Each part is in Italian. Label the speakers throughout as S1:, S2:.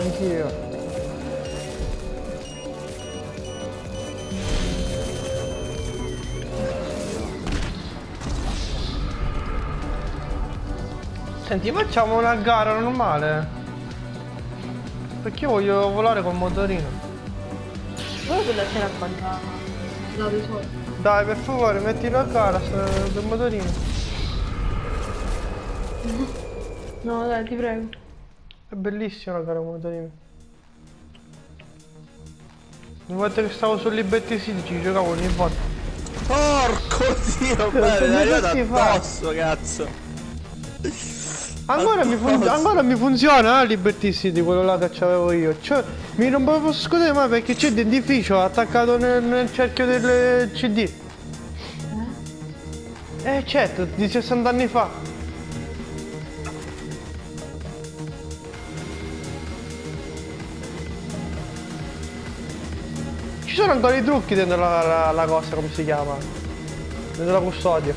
S1: Anch'io. Senti, facciamo una gara normale. Perché io voglio volare col motorino.
S2: Voi quella c'era quanta...
S1: Dai, per favore, metti la gara sul motorino.
S2: No, dai, ti prego.
S1: È bellissima la gara col motorino. Una volta che stavo su Liberty City ci giocavo ogni volta.
S3: Porco dio, bello, è arrivato addosso, cazzo.
S1: Ancora mi, ancora mi funziona eh, Liberty City, quello là che c'avevo io. Cioè, mi non posso scudere mai perché c'è dentifricio attaccato nel, nel cerchio del CD. Eh certo, di 60 anni fa. Sono ancora i trucchi dentro la, la- la cosa, come si chiama? Dentro la custodia.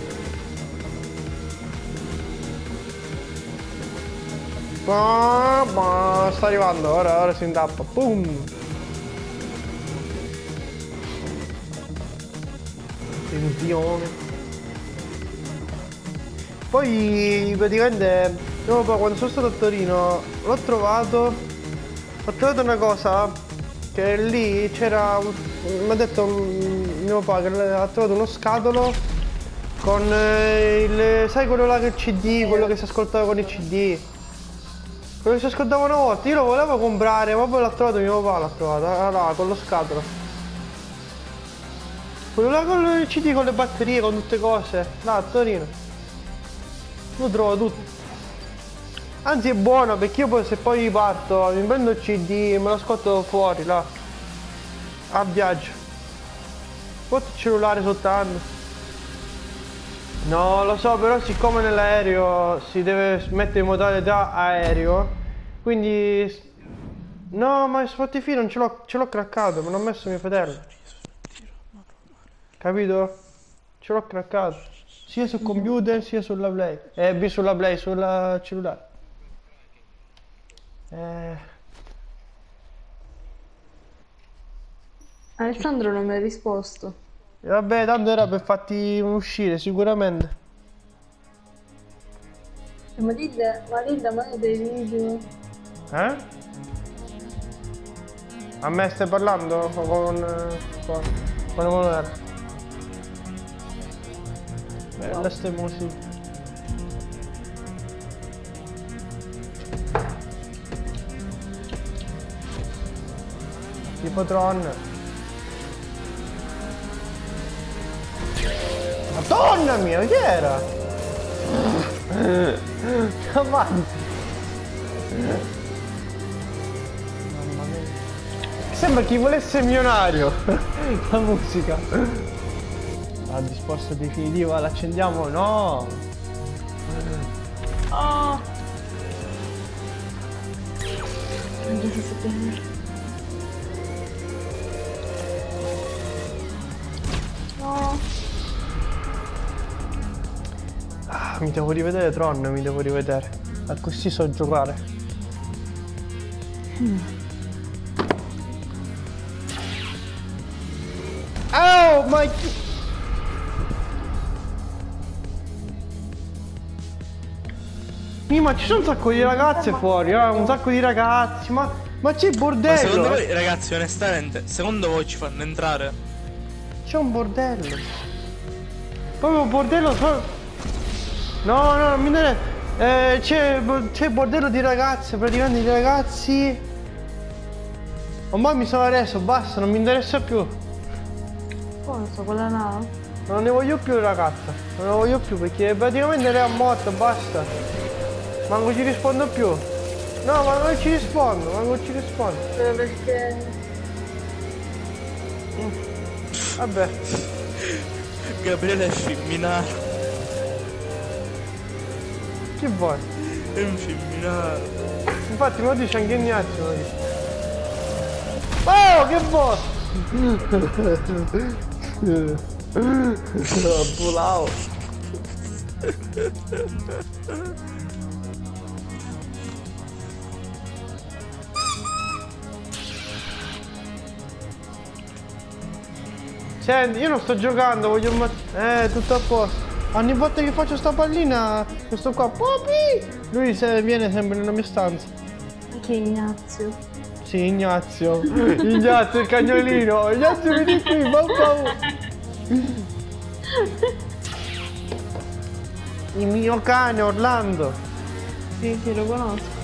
S1: Bah, bah, sta arrivando, ora, ora si intappa. Boom! Attenzione. Poi praticamente io poi quando sono stato a Torino l'ho trovato ho trovato una cosa che lì c'era mi ha detto mio papà che ha trovato uno scatolo con eh, il sai quello là che il CD, quello che si ascoltava con il CD. Quello che si ascoltava una volta, io lo volevo comprare, ma poi l'ha trovato mio papà, l'ha trovato, ah, là, con lo scatolo. Quello là con il CD, con le batterie, con tutte cose, là a Torino. Lo trovo tutto. Anzi è buono perché io poi se poi parto mi prendo il CD e me lo ascolto fuori là. A viaggio. Porto il cellulare soltanto. No, lo so, però siccome nell'aereo si deve mettere in modalità aereo, quindi... No, ma Spotify non ce l'ho, ce l'ho craccato, me l'ho messo mio fratello. Capito? Ce l'ho craccato. Sia sul computer sia sulla Play. Eh, sulla Play, sulla cellulare. Eh...
S2: Alessandro non mi ha risposto.
S1: e Vabbè, tanto era per farti uscire, sicuramente.
S2: Ma Linda, ma Linda, ma io dei video.
S1: Eh? A me stai parlando? Con... eh, con... con Emanuele? Bella ste musiche. Tipo Tron. Madonna mia, chi era? Avanti. Mamma mia. Sembra chi volesse milionario. La musica. A disposto definitivo, l'accendiamo? No.
S2: Oh! Anche se No!
S1: Ah, mi devo rivedere Tron, mi devo rivedere. A così so giocare. Oh, ma chi... Sì, ma ci sono un sacco di ragazze fuori, eh, un sacco di ragazzi, ma, ma c'è il
S3: Ma secondo
S1: bordello,
S3: voi, ragazzi, onestamente, secondo voi ci fanno entrare?
S1: C'è un bordello. Proprio un bordello solo... No, no, mi deve... Eh, c'è, il bordello di ragazze, praticamente di ragazzi... Ormai mi sono reso, basta, non mi interessa più.
S2: Cosa, quella no?
S1: Non ne voglio più ragazza, non ne voglio più perché praticamente lei è morta, basta. Manco ci rispondo più. No, ma non ci rispondo, manco ci rispondo.
S2: Eh, Perché...
S1: Vabbè,
S3: Gabriele è femminale.
S1: che vuoi?
S3: È un femminale.
S1: Infatti me lo dice anche Ignazio. Oh, che boss! Pulao. Senti, io non sto giocando, voglio ma- Eh, tutto a posto. Ogni volta che faccio sta pallina, questo qua, Popi! Lui se viene sempre nella mia stanza.
S2: Anche Ignazio.
S1: Sì, Ignazio. Ignazio il cagnolino. Ignazio vieni qui, mamma. Il mio cane Orlando.
S2: Sì, sì, lo conosco.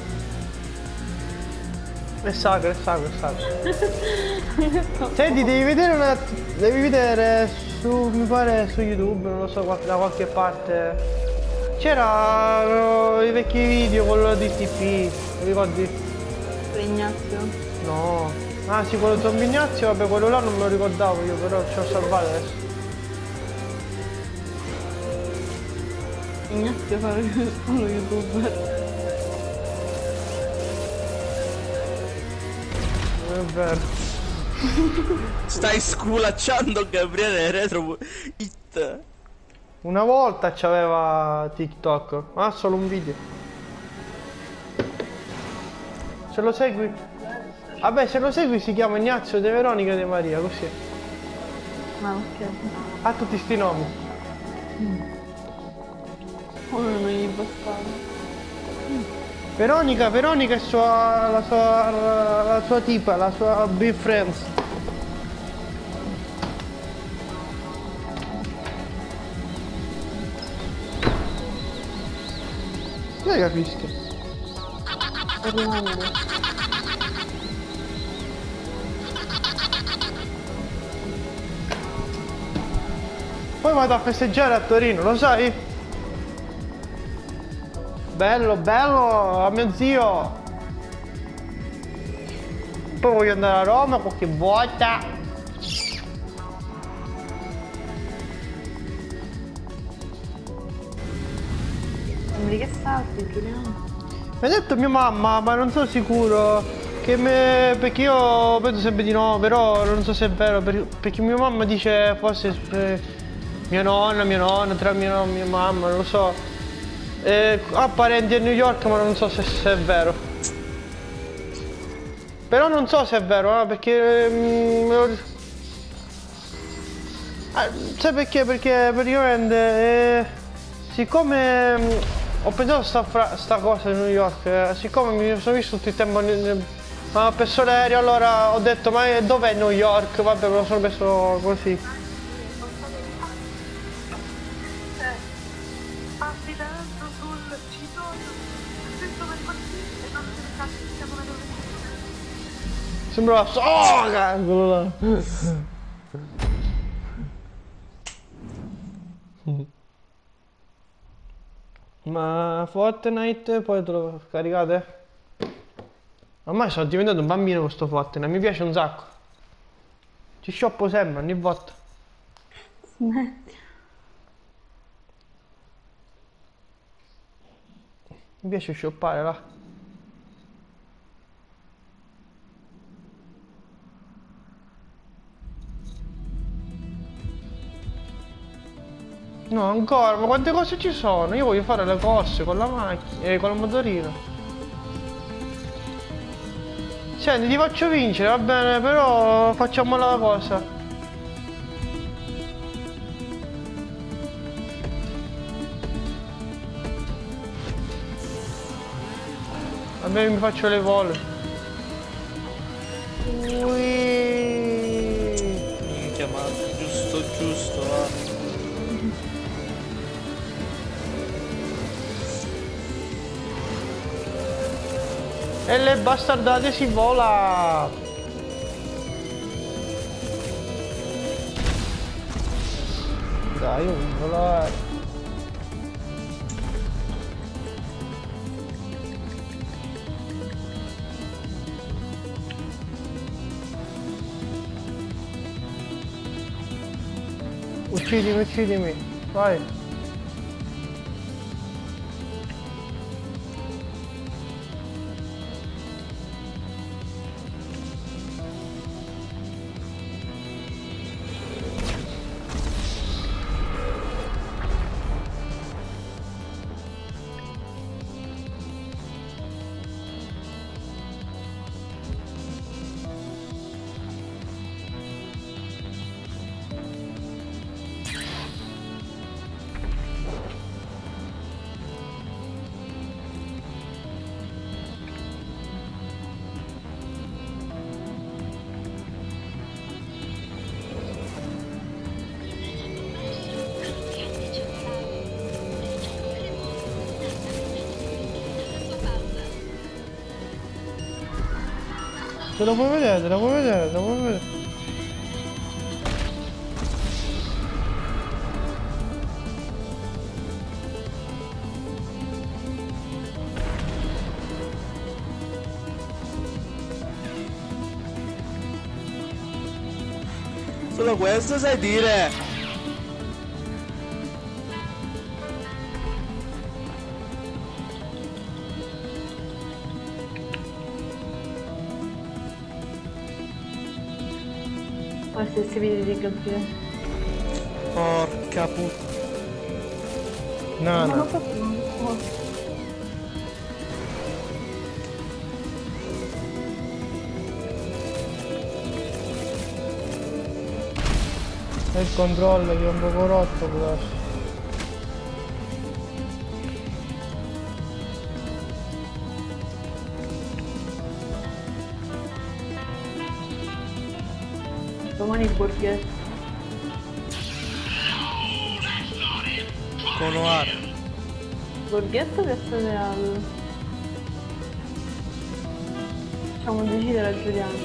S1: È sacro, è sacro, è sacro. Senti, devi vedere una. Devi vedere su. mi pare su YouTube, non lo so, da qualche parte. C'erano i vecchi video con lo DTP, ricordi?
S2: Ignazio.
S1: No. Ah sì, quello zombie Ignazio, vabbè quello là non me lo ricordavo io, però ci ho salvato adesso.
S2: Ignazio fa lo youtuber.
S1: È vero.
S3: Stai sculacciando Gabriele Retro It.
S1: Una volta c'aveva TikTok, ma ha solo un video. Se lo segui? Vabbè, se lo segui si chiama Ignazio De Veronica De Maria, così.
S2: Ah, ok.
S1: Ha tutti sti nomi.
S2: Uno non gli bastava.
S1: Veronica, Veronica è sua, la, sua, la sua tipa, la sua big friends. Che fischia?
S2: Fernando.
S1: Poi vado a festeggiare a Torino, lo sai? Bello, bello, a mio zio. Poi voglio andare a Roma qualche volta.
S2: Sembri che salti, Giuliano.
S1: Mi ha detto mia mamma, ma non sono sicuro. Che me... Perché io penso sempre di no, però non so se è vero. per- Perché mia mamma dice forse eh, mia nonna, mia nonna, tra mia nonna e mia mamma, non lo so. Eh, ha a New York, ma non so se, se è vero. Però non so se è vero, eh, perché. mm, Ah, sai perché? Perché praticamente eh, siccome mm, ho pensato a sta, sta cosa di New York, eh, siccome mi sono visto tutto il tempo nel- ah, perso l'aereo, allora ho detto ma eh, dov'è New York? Vabbè me lo sono messo così.
S4: Ore
S1: Sembrava soga quello là. Ma Fortnite poi te lo caricate? Ormai sono diventato un bambino con sto Fortnite, mi piace un sacco. Ci shoppo sempre ogni volta.
S2: Smetti.
S1: Mi piace shoppare là. No, ancora, ma quante cose ci sono? Io voglio fare le corse con la macchina e con il motorino. Senti, ti faccio vincere, va bene, però facciamo la cosa. Vabbè, mi faccio le vole. Ui.
S3: Minchia, ma giusto, giusto, va.
S1: E le bastardate si vola! Dai, io voglio volare. Uccidimi, uccidimi. Vai. Te lo puoi vedere, te lo puoi vedere, te lo puoi vedere.
S3: Solo questo sai dire.
S2: Ho gli stessi video di Gabriele.
S3: Porca puttana.
S1: No, no. È il controllo che è un poco rotto
S2: Domani il borghetto. Borghetto Piazza Reale. Facciamo decidere a Giuliano.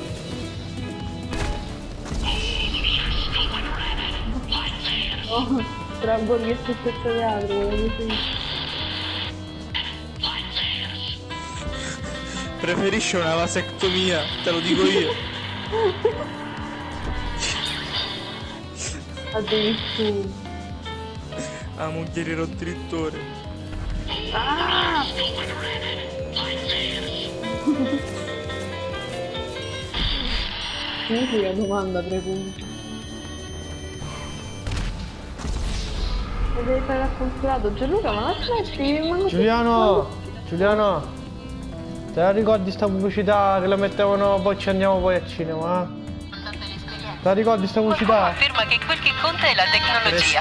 S2: Oh, tra Borghetto e Reale, voglio dire.
S3: Preferisce una vasectomia, te lo dico io.
S2: Addirittura.
S3: A mogliere rottrittore.
S2: Ah! Significa domanda pregunta. E devi fare l'acconsolato. Gianluca, ma la smetti? Ma non ti-
S1: Giuliano! Giuliano! Te la ricordi sta pubblicità che la mettevano poi ci andiamo poi al cinema? Eh? Te la ricordi sta
S5: Qualcuno
S1: pubblicità?
S5: Afferma che quel che conta è la tecnologia.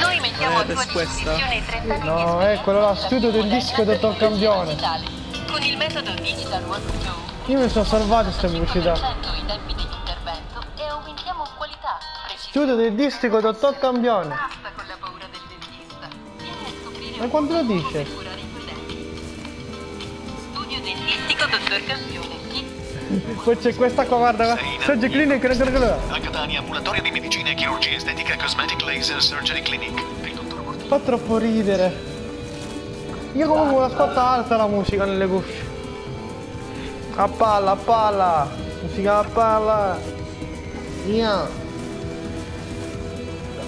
S5: Noi mettiamo a tua disposizione 30 anni
S1: No, è quello là, studio dentistico dottor Campione.
S5: digitale. Con il metodo Digital Workflow
S1: Io mi sono salvato sta pubblicità.
S5: 5% i tempi di intervento e aumentiamo qualità, precisione.
S1: Studio dottor Campione.
S5: Del. Vieni a scoprire
S1: Ma quanto lo dice?
S5: Studio dentistico Dottor Campione.
S1: Poi c'è questa qua, guarda, Surgery Clinic, guarda, guarda, guarda.
S6: A Catania, ambulatorio di medicina e chirurgia estetica Cosmetic Laser Surgery Clinic.
S1: Fa troppo ridere. Io comunque l'ascolto alta la musica nelle cuffie. A palla, a palla. Musica a palla. Via.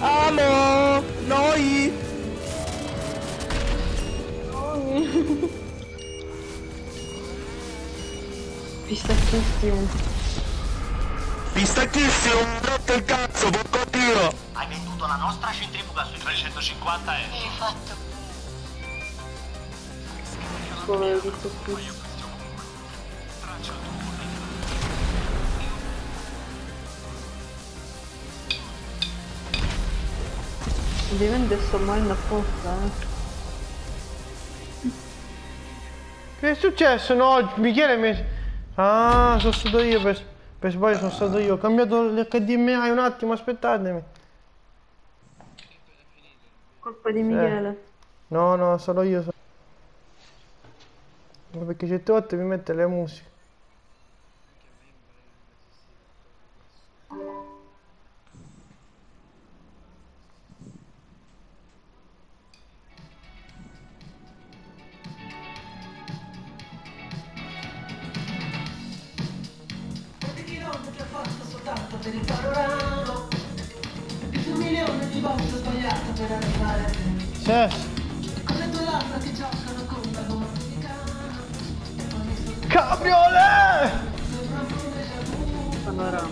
S3: Amo! Noi!
S2: Pistacchissimo.
S3: Pistacchissimo, rotto il cazzo, porco dio!
S6: Hai venduto la nostra centrifuga sui 350 euro.
S5: Hai fatto
S2: Povero questo qui. Ovviamente sto morendo apposta, eh.
S1: Che è successo? No, Michele mi... Ah, sono stato io per, per sbaglio, sono stato io. Ho cambiato l'HDMI un attimo, aspettatemi.
S2: Colpa di Michele.
S1: No, no, solo io. Perché certe volte mi mette le musiche. te parolando
S2: E tu milioni di volte
S3: sbagliate per arrivare a te Certo Con le tue labbra che giocano con la domenicana
S1: Cabriolet! Allora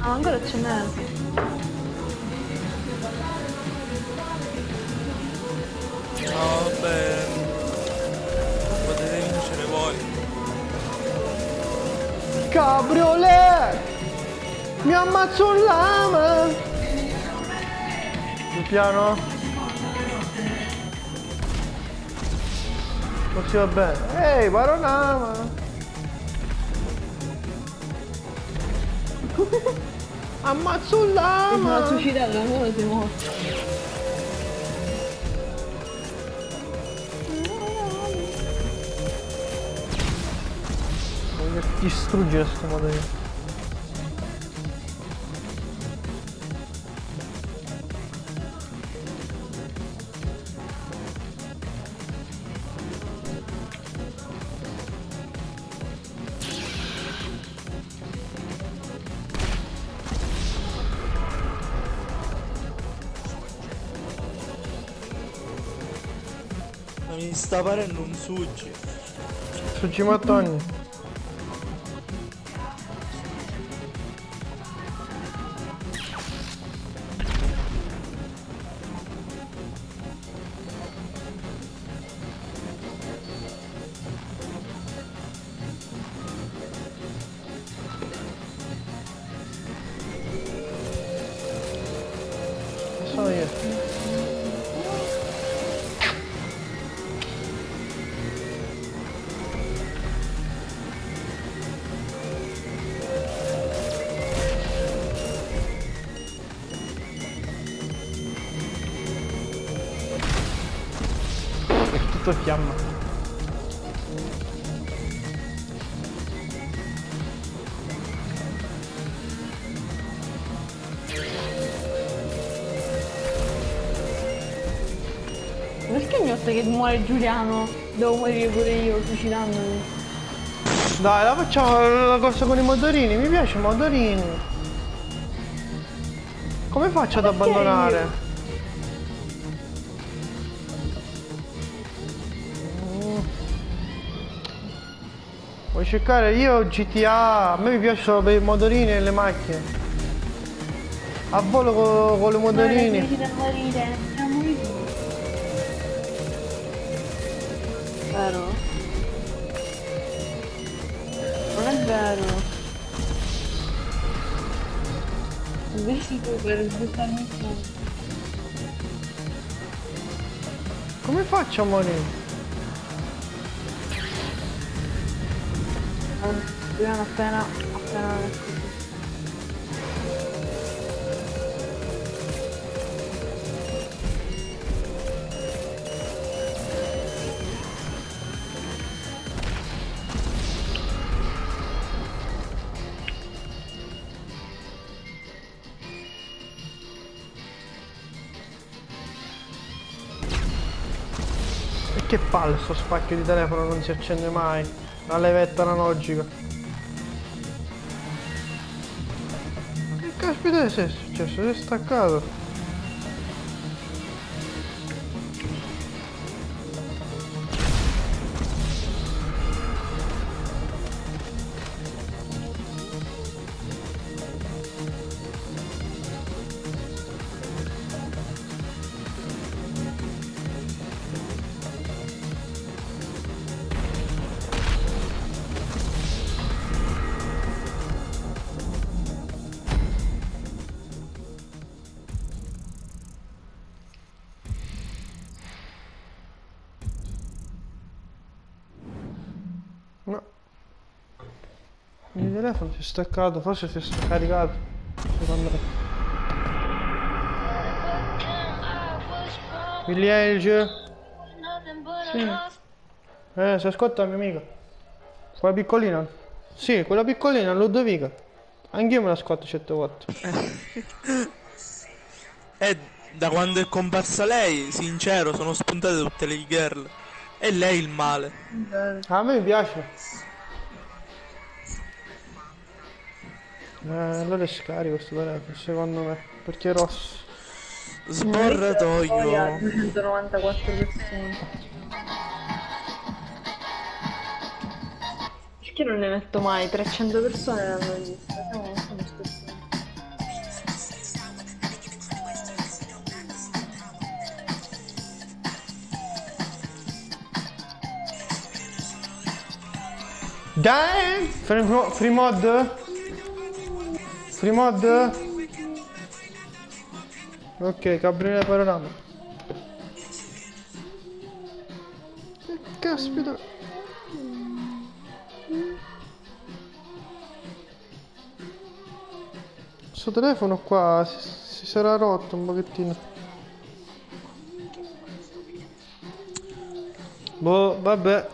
S1: 아, 안 그렇지는 Oh, man. Cabriolet! Mi ammazzo un lama! Più piano? Così va bene. Ehi, panorama! Ammazzo un
S2: Ma
S1: lama!
S2: suicidato, ancora sei morto.
S1: Voglio distruggere sto modello.
S3: Ma mi sta parendo un suggi.
S1: Suggi mattoni. Sono io. È tutto fiamma.
S2: Muore Giuliano? Devo morire pure io suicidandomi.
S1: Dai, la facciamo la cosa con i motorini, mi piace i motorini. Come faccio ad abbandonare? Mm. Vuoi cercare io GTA? A me mi piace solo per i motorini e le macchine. A volo co- con, i motorini.
S2: Morire, vero. Invece tu per buttarmi su.
S1: Come faccio a morire?
S2: Giuliano appena appena
S1: che palle sto spacchio di telefono non si accende mai. La levetta analogica. Che caspita è successo? Si è staccato. Il si è staccato, forse si è scaricato. Secondo me. Village. Eh, si ascolta mia amica. Quella piccolina? Sì, quella piccolina, Ludovica. Anch'io me l'ascolto certe volte.
S3: E da quando è comparsa lei, sincero, sono spuntate tutte le girl. E lei il male.
S1: A me piace. Eh, allora è scarico questo telefono, secondo me. Perché è rosso.
S3: Sborratoio.
S2: 294 persone. Perché non ne metto mai? 300 persone l'hanno vista. Siamo non sono scherzando.
S1: Dai! Free, free mod? Free mod? Ok, cabrile panorama. Che caspita. Questo telefono qua si, si sarà rotto un pochettino. Boh, vabbè.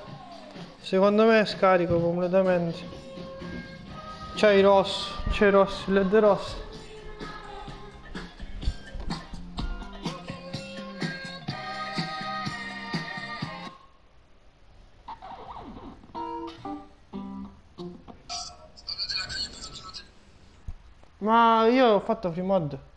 S1: Secondo me è scarico completamente. C'è il rosso, c'è il led rosso. Ma io ho fatto free mod.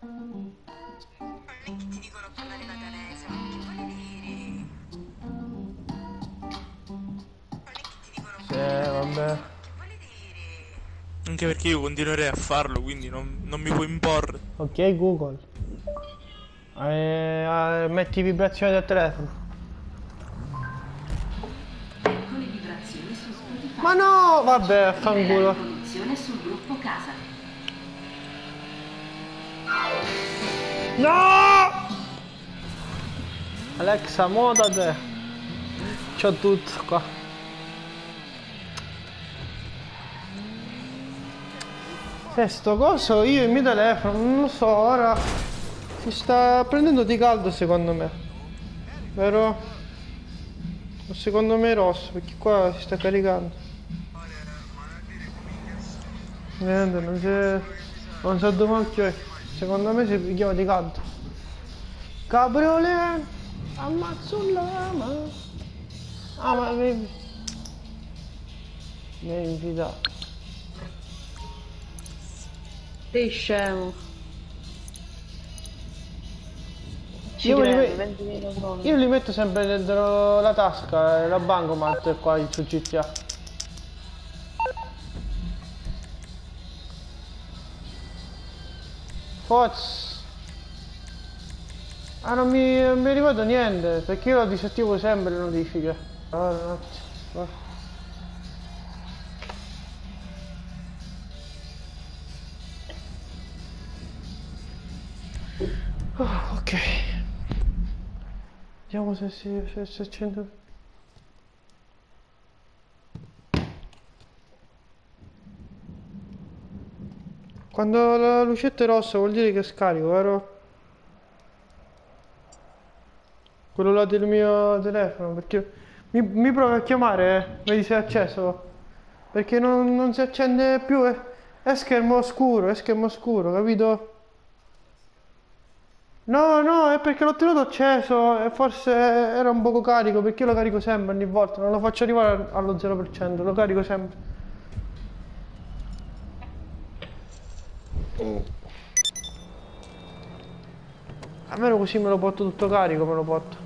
S3: Anche perché io continuerei a farlo, quindi non, non mi puoi imporre.
S1: Ok Google. Eh, eh, metti vibrazioni del telefono. Ma no, vabbè, fanculo. No! Alexa, moda te. C'ho tutto qua. Se sto coso io il mio telefono, non lo so, ora si sta prendendo di caldo secondo me. Vero? Secondo me è rosso, perché qua si sta caricando. Niente, non c'è. Non so dove occhio è. Secondo me si picchiava di caldo. Cabriolet, ammazzo lama. Ah ma mi. Mi hai invitato.
S2: Sei scemo.
S1: Io li
S2: credo, 20.000 croni.
S1: Io li metto sempre dentro la tasca, eh, la bancomat qua su GTA. Foz. Ah non mi, non mi è arrivato niente, perché io disattivo sempre le notifiche. Allora, ok. Vediamo se si se, se accende. Quando la lucetta è rossa vuol dire che scarico, vero? Quello là del mio telefono, perché mi, mi provi a chiamare, eh? vedi se è acceso. Perché non, non si accende più, è, è schermo scuro, è schermo scuro, capito? No, no, è perché l'ho tenuto acceso e forse era un poco carico, perché io lo carico sempre ogni volta, non lo faccio arrivare allo 0%, lo carico sempre. Almeno così me lo porto tutto carico, me lo porto.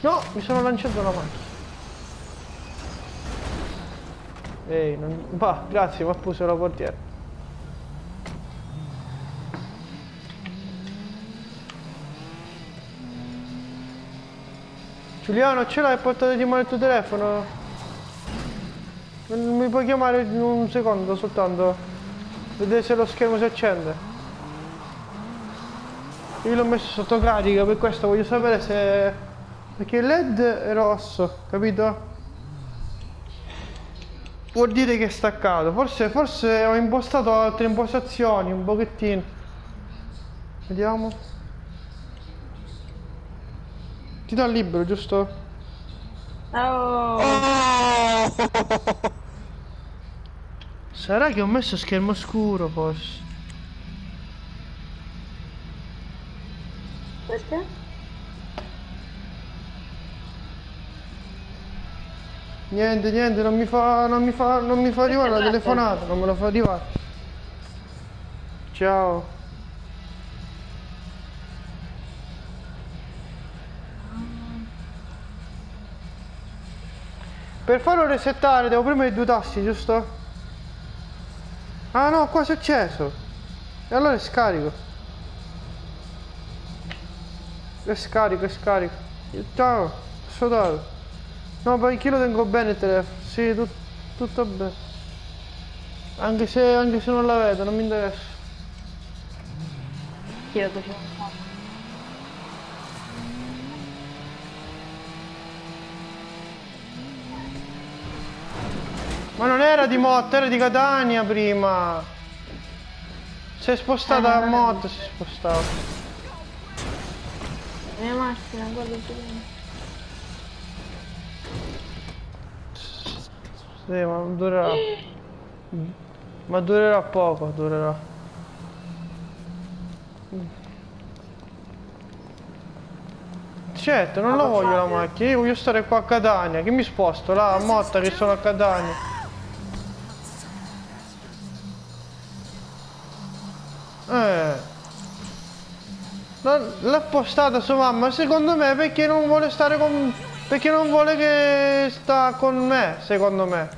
S1: No, mi sono lanciato la macchina. Ehi, non... Va, grazie, ma pure la portiera. Giuliano, ce l'hai a portata di mano il tuo telefono? Mi puoi chiamare un secondo soltanto? Vedere se lo schermo si accende. Io l'ho messo sotto carica, per questo voglio sapere se... Perché il LED è rosso, capito? Vuol dire che è staccato. Forse, forse ho impostato altre impostazioni, un pochettino. Vediamo. Ti dà il libro, giusto?
S3: Oh!
S1: Sarà che ho messo schermo scuro, forse.
S2: perché?
S1: Niente, niente, non mi fa, non mi fa, non mi fa arrivare la telefonata, non me la fa arrivare. Ciao. Per farlo resettare devo premere i due tasti, giusto? Ah no, qua si è acceso. E allora è scarico. È scarico, è scarico. Ciao, sodato. No, perché io lo tengo bene il telefono. Sì, tut- tutto bene. Anche se, anche se non la vedo, non mi interessa.
S2: Chiedo, un
S1: Ma non era di Motta, era di Catania prima. Si è spostata ah, a Motta, si è spostata.
S2: È macchina, guarda giù.
S1: Sì, ma durerà. ma durerà poco, durerà. Certo, non ma la voglio la macchina, io voglio stare qua a Catania, che mi sposto là a Motta che sono a Catania. Non- L'ha postata sua mamma, secondo me perché non vuole stare con... Perché non vuole che sta con me, secondo me.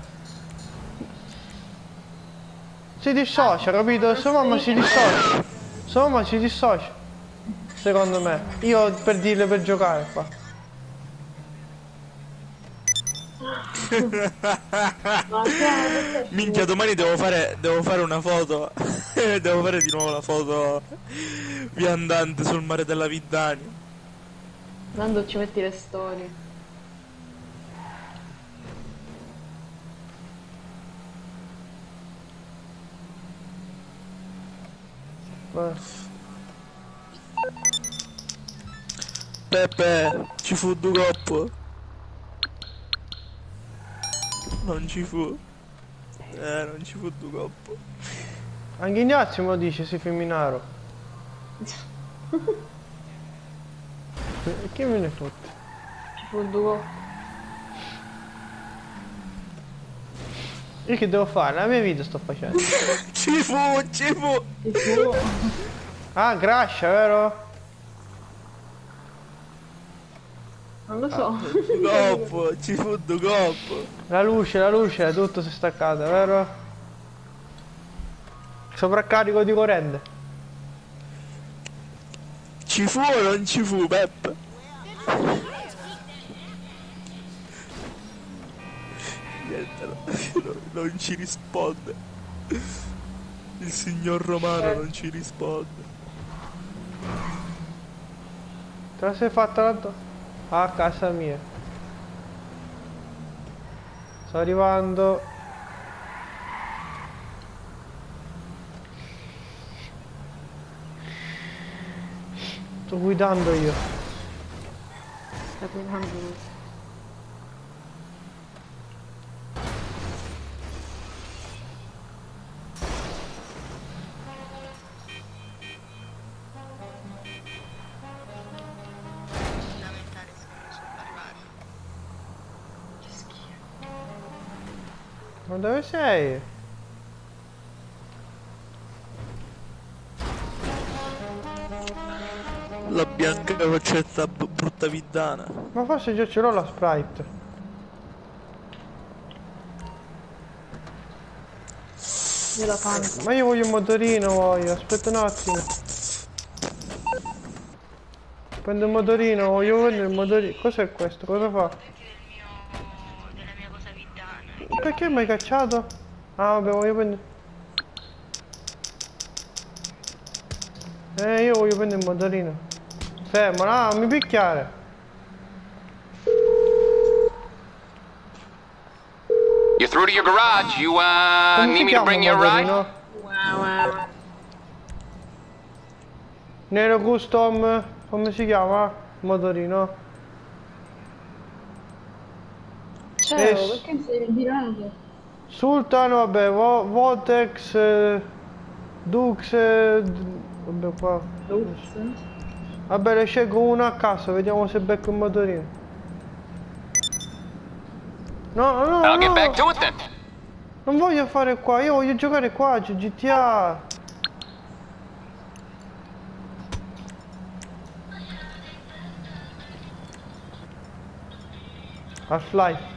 S1: Si dissocia, capito? Sua mamma si dissocia. Sua mamma si dissocia. Secondo me. Io per dirle per giocare qua.
S3: Minchia, domani devo fare, devo fare una foto. devo fare di nuovo la foto viandante sul mare della Viddania.
S2: Tanto ci metti le storie.
S3: Peppe, ci fu due coppo. Non ci fu. Eh, non ci fu due coppo.
S1: Anche Ignazio me lo dice, sei femminaro. E che me ne fotte?
S2: Ci fu due.
S1: Io che devo fare? La mia vita sto facendo.
S3: Ci fu, ci fu.
S2: Ci fu.
S1: Ah, Grascia, vero?
S2: Non lo so.
S3: Due coppo, ci fu coppo.
S1: La luce, la luce, tutto si è staccato, vero? Sovraccarico di corrente.
S3: Ci fu o non ci fu, Peppe? Niente, no, no, non ci risponde. Il signor Romano non ci risponde.
S1: Te la sei fatta tanto? A casa mia. Sto arrivando. Sto guidando io.
S2: Sta guidando
S1: dove sei?
S3: La bianca faccetta brutta viddana.
S1: Ma forse già ce l'ho la sprite.
S2: Io la fanno.
S1: Ma io voglio un motorino, voglio. Aspetta un attimo. Prendo il motorino, voglio prendere il motorino. Cos'è questo? Cosa fa?
S5: della mia cosa viddana.
S1: Perché mi hai cacciato? Ah vabbè, voglio prendere. Eh, io voglio prendere il motorino. Fermo, no, non mi picchiare.
S7: You're through to your garage. You, uh, need me to bring you a ride?
S1: motorino? Nero Custom, come si chiama? Motorino?
S2: Ciao,
S1: Eh,
S2: perché mi sei girato?
S1: Sultan, vabbè, Vo- Votex, eh, Dux, eh, vabbè qua.
S2: Ups.
S1: Vabbè, ne scelgo uno a caso, vediamo se becco il motorino. No, no,
S7: I'll get
S1: no,
S7: back to it then.
S1: non voglio fare qua, io voglio giocare qua, c'è GTA. Half-Life.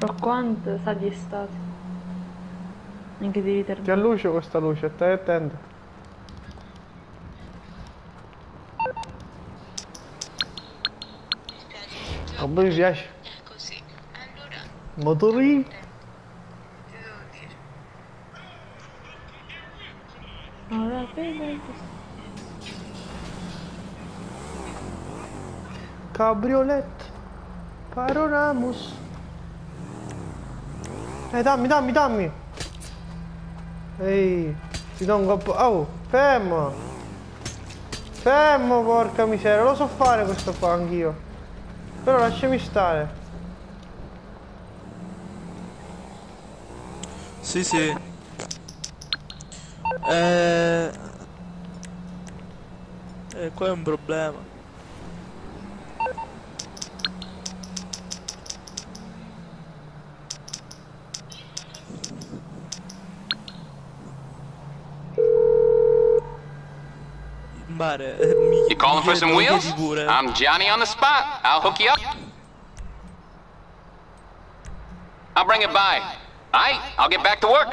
S2: Ma quanto sa di estate? Anche di ritardo.
S1: Ti allucio questa luce, stai attento. A me mi piace.
S5: Così. Allora,
S1: Motorino.
S5: ti devo dire.
S2: Allora, vedi?
S1: Cabriolet. Paroramus. Eh, dammi, dammi, dammi. Ehi, ti do un colpo. Oh, fermo. Fermo, porca miseria. Lo so fare questo qua anch'io. Però lasciami stare.
S3: Sì, sì. Eh... Eh, qua è un problema.
S7: You calling for some wheels? I'm Johnny on the spot. I'll hook you up. I'll bring it by. Aight, I'll get back to work.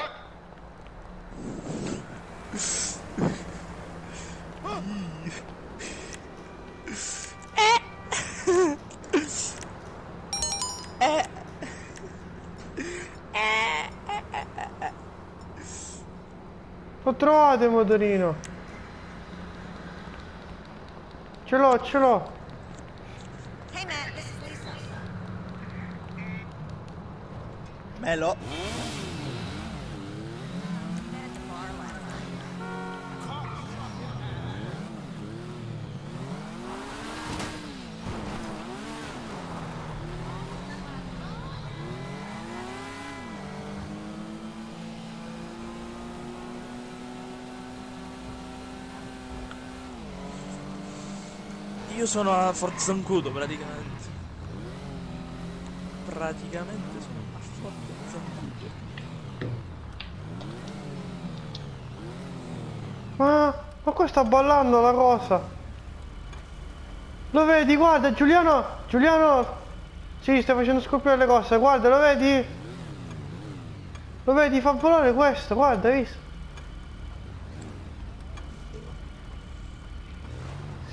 S1: L'ho trovato il motorino. Ce l'ho, ce l'ho.
S3: Melo. Io sono a Fort Zancudo praticamente. Praticamente sono a Fort Zancudo.
S1: Ma, ma qua sta ballando la cosa. Lo vedi? Guarda, Giuliano, Giuliano. Sì, sta facendo scoppiare le cose. Guarda, lo vedi? Lo vedi? Fa volare questo, guarda, hai visto?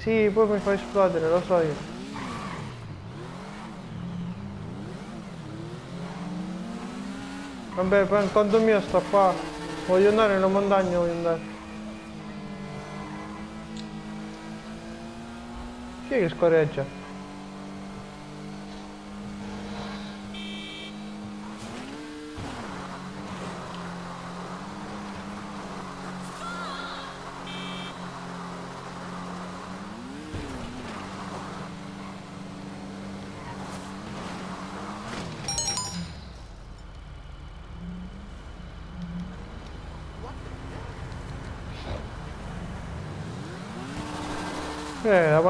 S1: Sì, poi mi fa esplodere, lo so io. Vabbè, per conto mio sta qua. Voglio andare nella montagna, voglio andare. Chi è che scorreggia?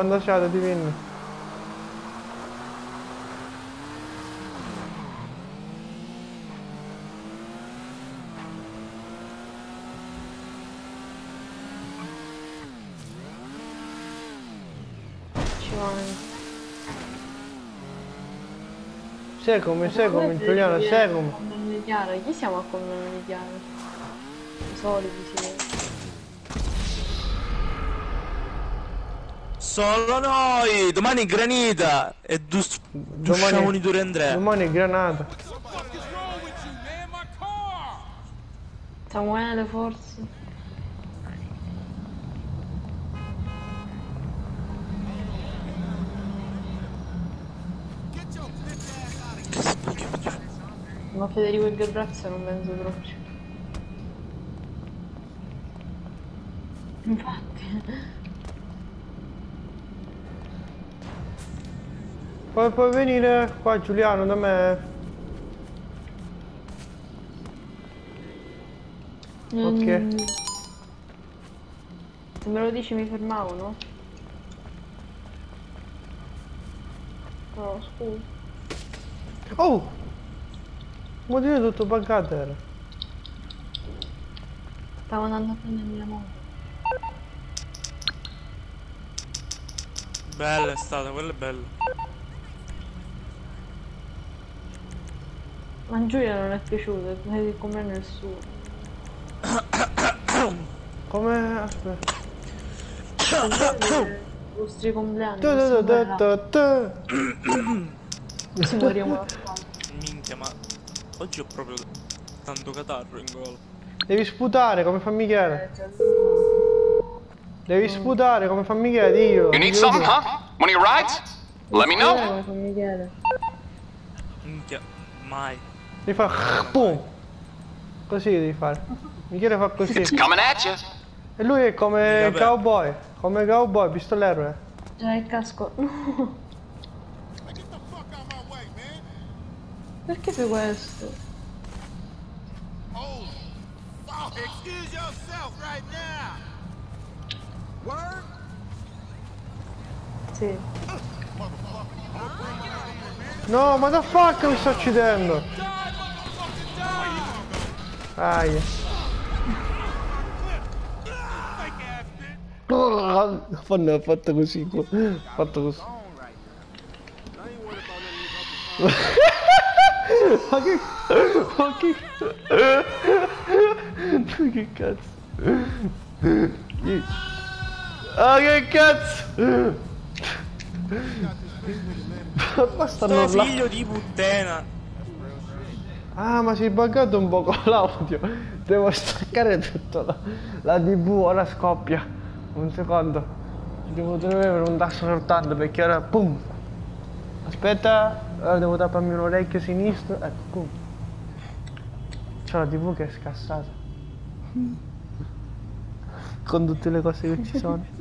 S1: Eh, la pandasiata di Vin.
S2: Ci va.
S1: Seguimi, seguimi, Giuliano, seguimi.
S2: Chiara, chi siamo a Condone Chiara? I soliti si
S3: Solo noi! Domani granita! E dus- usciamo di Dure Andrea.
S1: Domani granata.
S2: Samuele forse? Ma Federico e Gebrazza non penso proprio. Infatti.
S1: Poi puoi venire qua Giuliano da me. Ok.
S2: Mm. Se me lo dici mi fermavo, no? No, scusa.
S1: Oh! Il motorino tutto buggato era.
S2: Stavo andando a prendermi la moto.
S3: Bella è stata, quella è bella.
S2: Ma Giulia non è piaciuta, devi comprare il suo.
S1: Come... aspetta.
S2: I vostri compleanni. Si moriamo.
S3: Minchia, ma oggi ho proprio tanto catarro in gola.
S1: Devi sputare come fa Michele. Devi sputare come fa Michele, io.
S7: You need something, huh? One of your rides? Let me know.
S2: Come fa Michele?
S3: Minchia, mai.
S1: Devi fare... Boom. Così devi fare. Michele fa così.
S7: It's coming at you.
S1: E lui è come
S3: Vabbè.
S1: cowboy. Come cowboy, pistolero. eh.
S2: Già il casco. No. Perché fai questo?
S8: Excuse yourself right now. Word?
S2: Sì.
S1: No, ma da fuck mi sto uccidendo. Aia. Oh, Fanno ha fatto così. Ha fatto così. ma che... Ma che... Ma che cazzo? Ah che cazzo? Ma stanno là.
S3: figlio di puttana.
S1: Ah, ma si è buggato un po' con l'audio. Devo staccare tutto la, la TV, ora scoppia. Un secondo. Devo tenere un tasto soltanto perché ora pum. Aspetta, ora devo tapparmi un orecchio sinistro. Ecco, pum. C'è la TV che è scassata. Con tutte le cose che ci sono.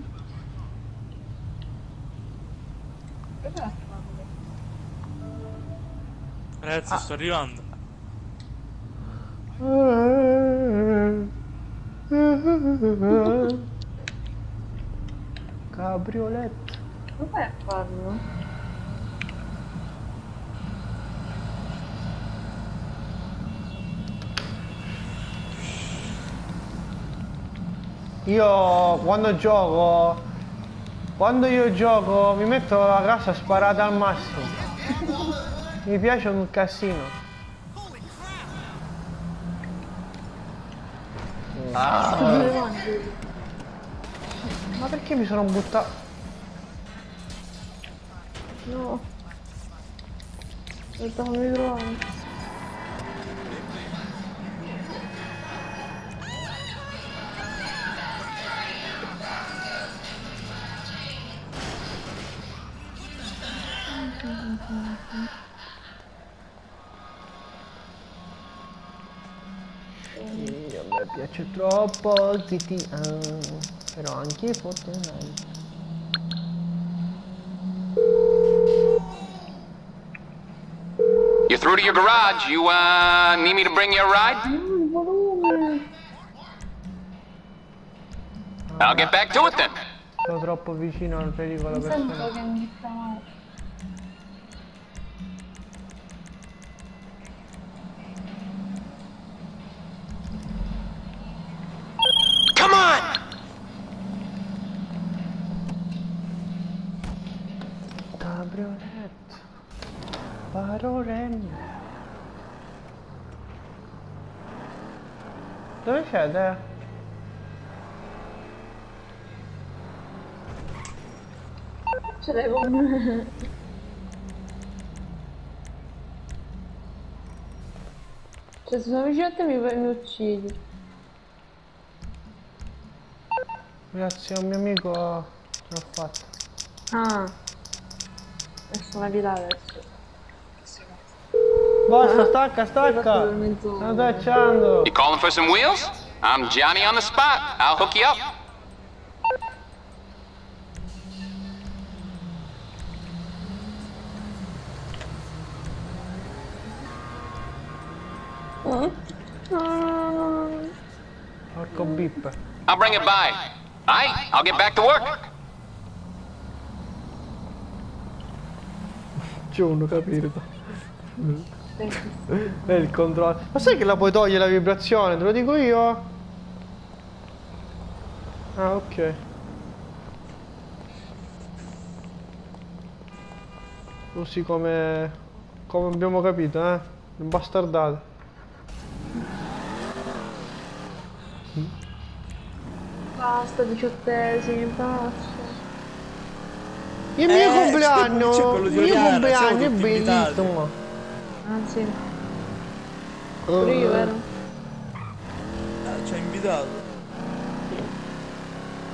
S3: Ragazzi, sto arrivando.
S1: Cabriolet.
S2: Come a farlo?
S1: Io quando gioco, quando io gioco mi metto la casa sparata al massimo. Mi piace un casino.
S2: Mangi?
S1: Ma perché mi sono buttato?
S2: No. Aspetta, fammi trovare.
S1: A piace troppo GTA, però anche Fortnite.
S7: You're through to your garage. You, uh, need me to bring you a ride? I'll get back to it then.
S1: Sono troppo vicino al pericolo
S2: Mi sento
S1: personale. Cabriolet. Parole. Dove siete?
S2: Ce con me. Cioè, se sono vicino a te mi, mi uccidi.
S1: Grazie a un mio amico ce l'ho fatta.
S2: Ah. Personalità adesso.
S1: Basta, stacca, stacca!
S2: fatto per.
S1: Sto tacciando!
S7: You calling for some wheels? I'm Johnny on the spot. I'll hook you up.
S1: Porco bip.
S7: I'll bring it by. All right, I'll get back to work.
S1: Uno capito. È il controllo. Ma sai che la puoi togliere la vibrazione? Te lo dico io? Ah, ok. Così come... come abbiamo capito, eh? Un bastardato.
S2: Basta, diciottesimi, basta.
S1: Il mio
S3: Eh,
S1: compleanno!
S3: c'è quello
S1: Il mio compleanno è bellissimo!
S2: Anzi, pure io, vero?
S3: Ah, ci ha invitato.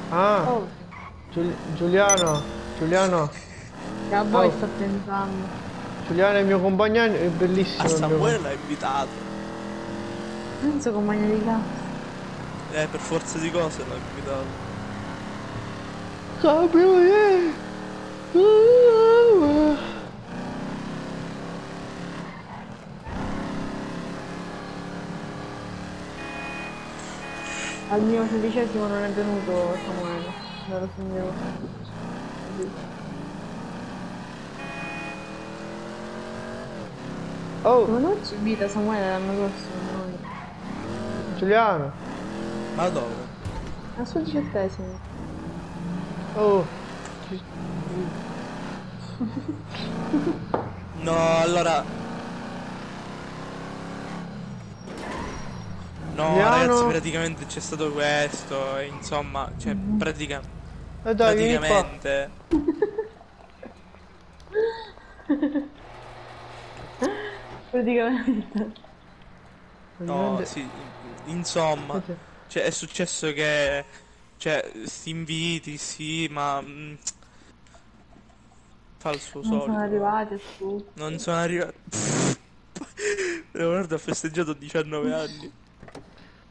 S1: Ah,
S2: Oh,
S1: Giul- Giuliano, Giuliano,
S2: che a voi
S1: Oh.
S2: sto pensando.
S1: Giuliano è il mio compagno, è bellissimo.
S3: A
S1: il mio
S3: Samuele l'ha invitato.
S2: Penso compagno di classe.
S3: Eh, per forza di cose l'ha invitato.
S1: Cabriolet.
S2: Al mio sedicesimo non è venuto Samuele, non lo segnevo.
S1: Oh!
S2: Ma non ho subito Samuele l'anno prossimo noi.
S1: Giuliano!
S3: Ma dove?
S2: Al suo diciottesimo.
S1: Oh!
S3: No, allora... No,
S1: Milano.
S3: ragazzi, praticamente c'è stato questo, e insomma, cioè, pratica-
S1: e dai,
S3: praticamente...
S2: Praticamente.
S3: No, sì, insomma, cioè, è successo che... Cioè, sti inviti, sì, ma... mm, Fa il suo
S2: Non
S3: solito.
S2: sono arrivati a su.
S3: Non sono arrivato... Leonardo ha festeggiato 19 anni.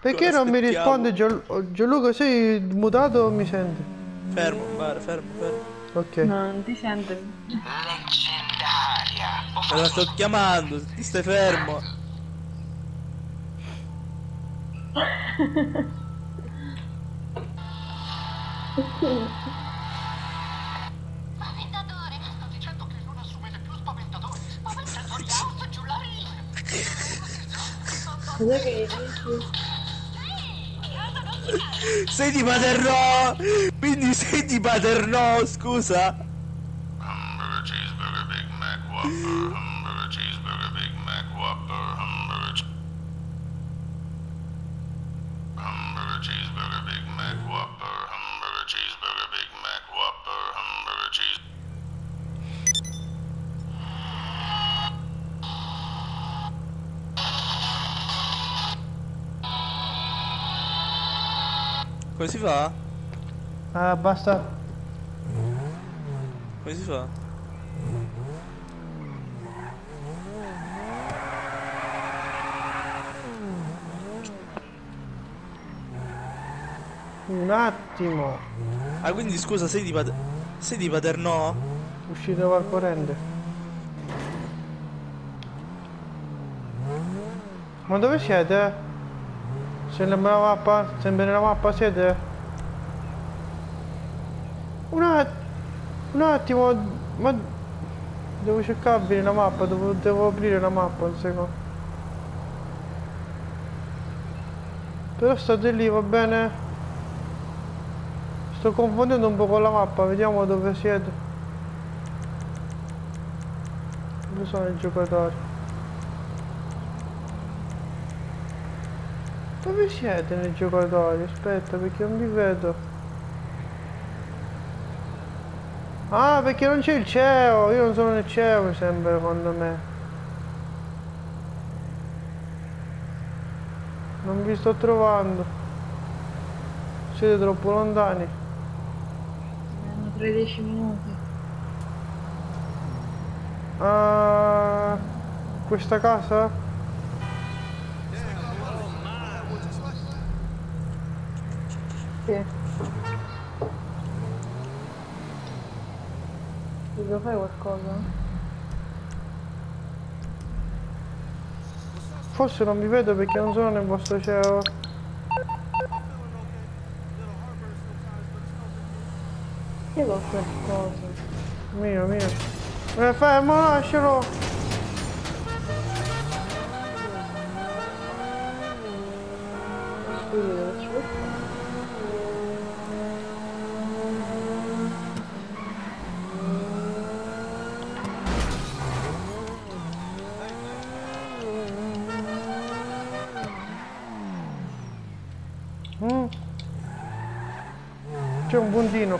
S1: Perché non mi risponde Gianlu- Gianluca? Sei mutato o mi senti?
S3: Fermo, bare, fermo, fermo.
S1: Ok.
S2: No, non ti sente.
S3: Ma la sto chiamando, ti stai fermo.
S2: Cos'è che dici?
S3: Sei di Paternò! Quindi sei di Paternò, scusa!
S6: Hamburger
S3: si fa?
S1: Ah, basta.
S3: Come si fa?
S1: Un attimo.
S3: Ah, quindi scusa, sei di Pater... Sei di Paternò?
S1: Uscite dal corrente. Ma dove siete? Sempre nella mappa? Sempre nella mappa siete? Un, att- un attimo, ma devo cercarvi nella mappa, devo, devo aprire la mappa un secondo. Però state lì, va bene? Sto confondendo un po' con la mappa, vediamo dove siete. Dove sono i giocatori? Dove siete nei giocatori? Aspetta, perché non vi vedo. Ah, perché non c'è il CEO, io non sono nel CEO, mi sembra, secondo me. Non vi sto trovando. Siete troppo lontani.
S2: Hanno 13 minuti.
S1: Ah, questa casa?
S2: Sì. Fare qualcosa?
S1: Forse non vi vedo perché non sono nel vostro cielo.
S2: Chiedo qualcosa.
S1: Mio, mio. Eh, fermo, lascialo.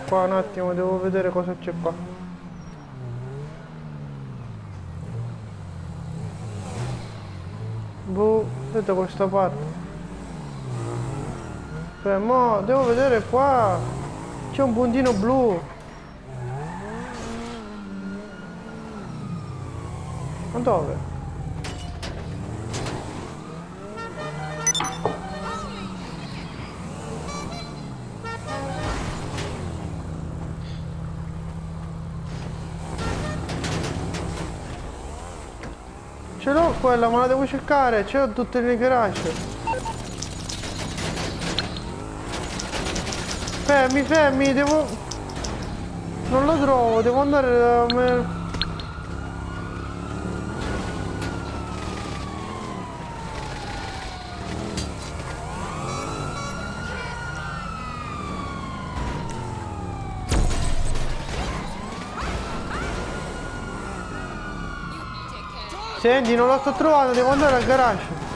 S1: Qua, un attimo, devo vedere cosa c'è qua. Boh, vedete questa parte. Fermo, devo vedere qua. C'è un puntino blu. Ma dove? Ce l'ho quella, ma la devo cercare, ce l'ho tutte le garage. Fermi, fermi, devo... Non la trovo, devo andare... Senti, non lo sto trovando, devo andare al garage.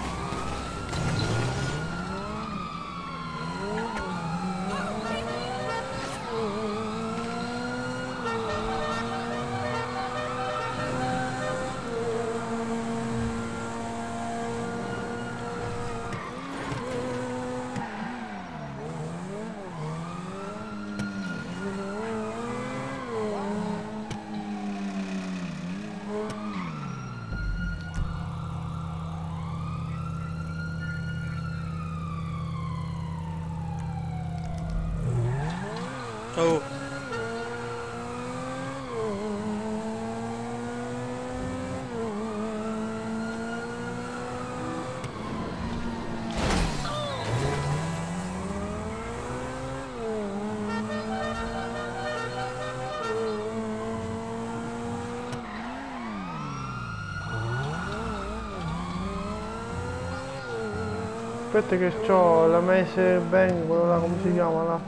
S1: Aspetta che ho la mese ben, quello là, come si chiama là?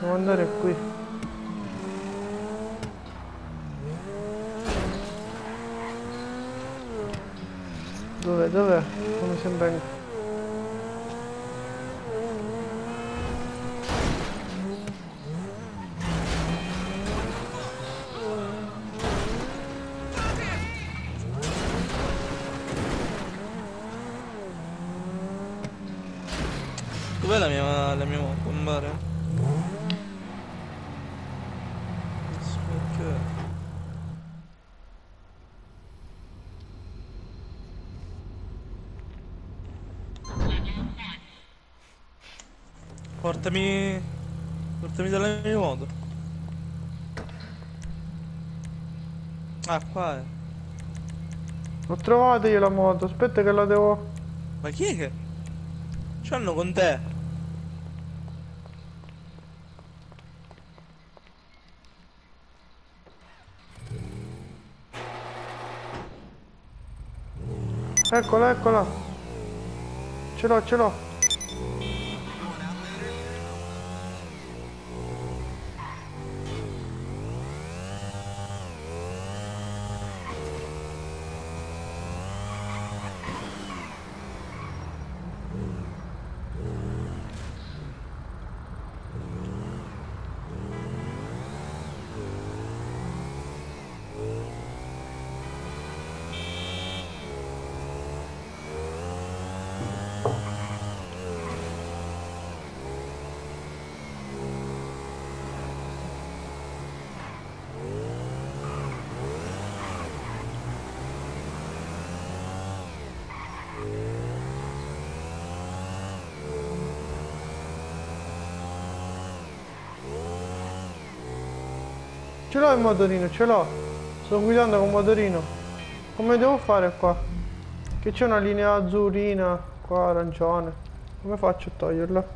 S1: Devo andare qui. Dove, dove? Come sembra
S3: Dov'è Ah, qua è.
S1: L'ho trovata io la moto, aspetta che la devo...
S3: Ma chi è che... C'hanno con te?
S1: Eccola, eccola. Ce l'ho, ce l'ho. Ce l'ho il motorino, ce l'ho. Sto guidando con motorino. Come devo fare qua? Che c'è una linea azzurrina, qua arancione. Come faccio a toglierla?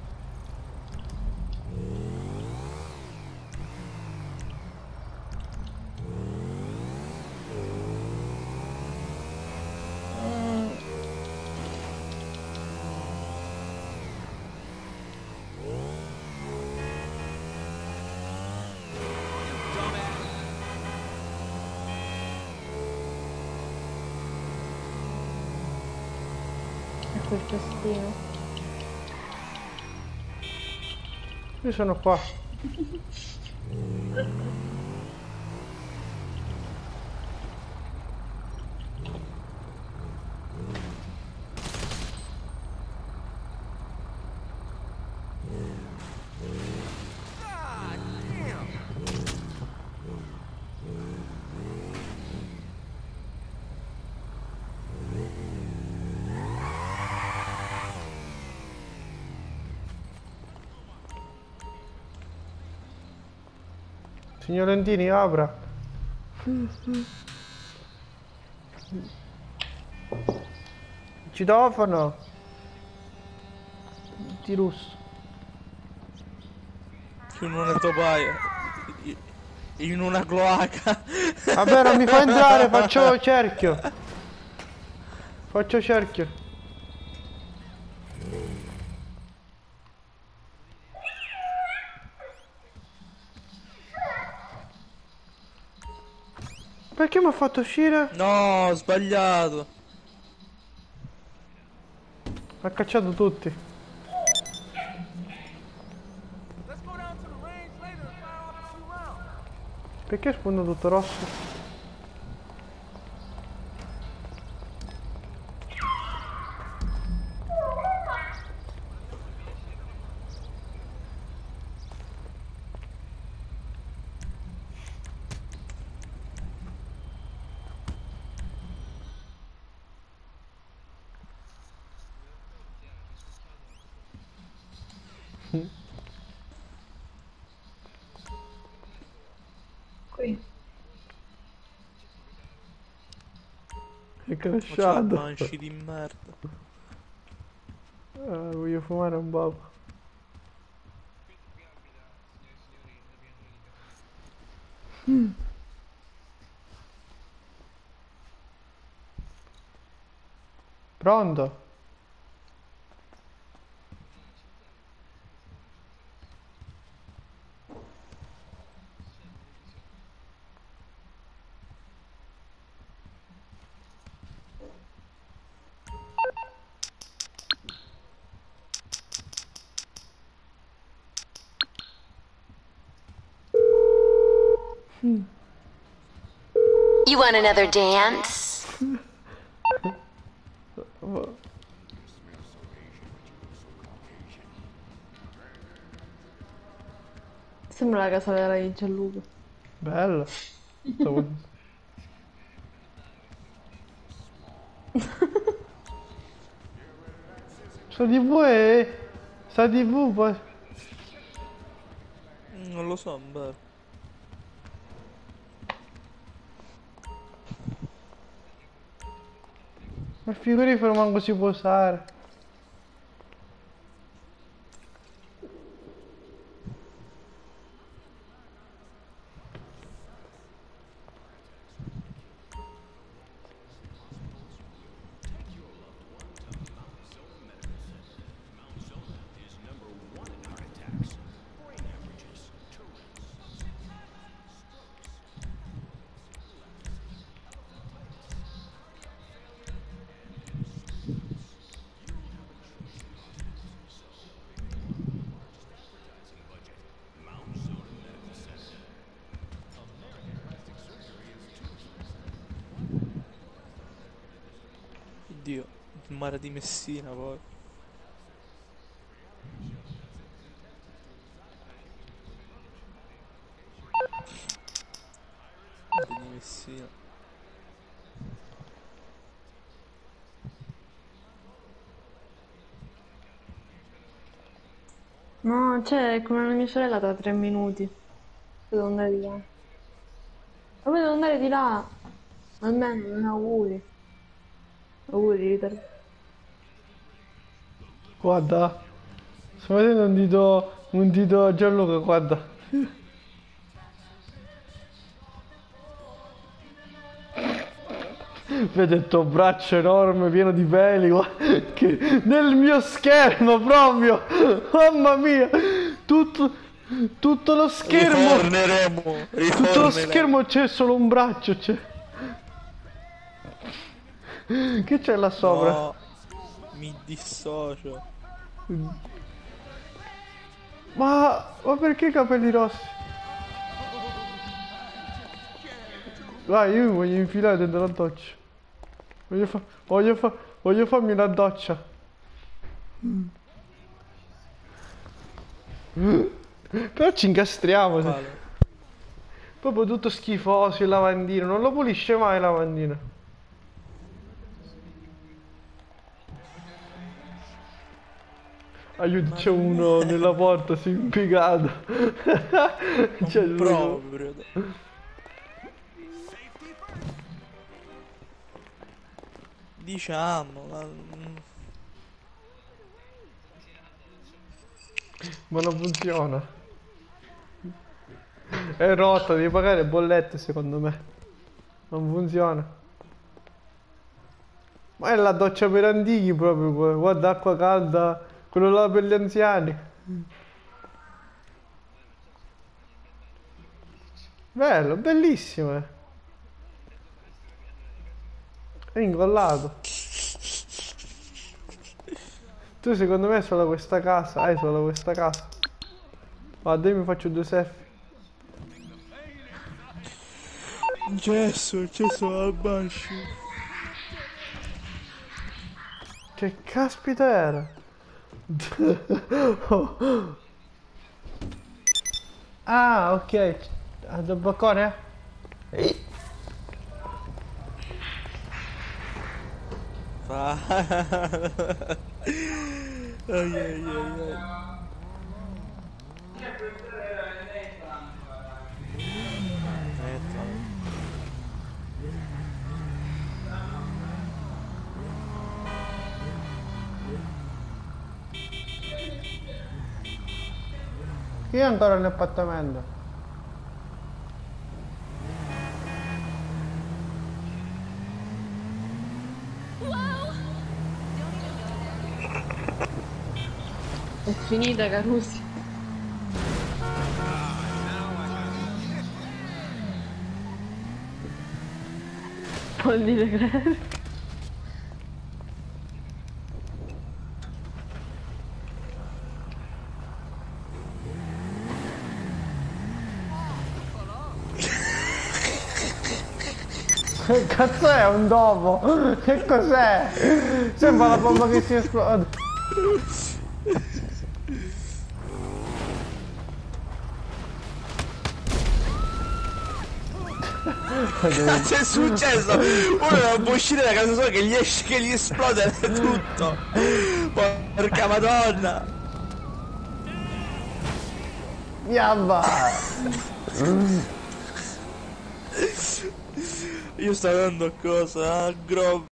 S1: Sono qua. Signor Lentini, apra. Citofono. russo.
S3: In una topaia. In una cloaca.
S1: Vabbè, non mi fa entrare, faccio cerchio. Faccio cerchio. Perché mi ha fatto uscire?
S3: No, ho sbagliato.
S1: Ha cacciato tutti.
S8: Let's go down to the
S1: Crashato.
S3: manci di merda.
S1: Ah, voglio fumare un po'. Pronto?
S5: You want another dance?
S2: Sembra la casa vera di Gianluca.
S1: Bello. Stavo- Sta TV è... Sta TV poi...
S3: Non lo so, beh.
S1: Ma il frigorifero manco si può usare.
S3: Mare di Messina poi. Mare di Messina.
S2: No, c'è come la mia sorella tra tre minuti. Devo andare di là. Ma devo andare di là. Almeno, non auguri. Auguri, ritardo.
S1: Guarda. Sto vedendo un dito... Un dito Gianluca, guarda. Vede il tuo braccio enorme pieno di peli che nel mio schermo proprio mamma mia tutto, tutto lo schermo
S3: Ritorneremo.
S1: tutto lo
S3: ritorneremo.
S1: schermo c'è solo un braccio c'è che c'è là sopra
S3: No, mi dissocio.
S1: ma, ma perché i capelli rossi vai io mi voglio infilare dentro la doccia voglio, fa- voglio, fa- voglio farmi una doccia però ci incastriamo
S3: Vale.
S1: Proprio tutto schifoso il lavandino, non lo pulisce mai il lavandino. Aiuto, c'è uno nella porta, si è impiegato. C'è uno.
S3: Proprio. Diciamo, ma...
S1: Ma non funziona. È rotta, devi pagare bollette secondo me. Non funziona. Ma è la doccia per antichi proprio, guarda acqua calda, quello là per gli anziani. Bello, bellissimo. eh. È incollato. Tu secondo me hai solo questa casa, hai solo questa casa. Guarda, io mi faccio due selfie.
S3: Gesso, gesso al bascio.
S1: Che caspita era? ah, ok. Ah, del balcone?
S3: Fa... ai ai ai ai.
S1: Chi è ancora nell'appartamento?
S2: È finita Carusi. Vuol dire credo.
S1: Cazzo è un dopo? Che cos'è? Sembra la bomba che si esplode.
S3: Cazzo è successo? Uno può uscire da casa sua che gli esce, che gli esplode tutto. Porca madonna.
S1: Yabba!
S3: Io sto andando a cosa? A Grove.